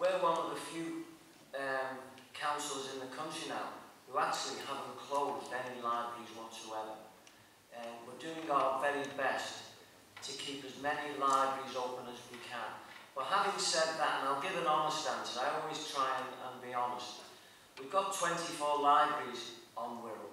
We're one of the few um, councils in the country now who actually haven't closed any libraries whatsoever. And um, we're doing our very best to keep as many libraries open as we can. But having said that, and I'll give an honest answer, I always try and, and be honest. We've got 24 libraries on Wirral,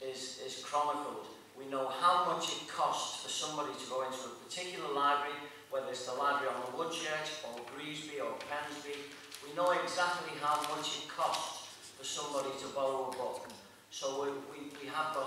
is, is chronicled. We know how much it costs for somebody to go into a particular library, whether it's the library on the Woodchurch or Greasby or Pensby. We know exactly how much it costs for somebody to borrow a book. So we, we, we have the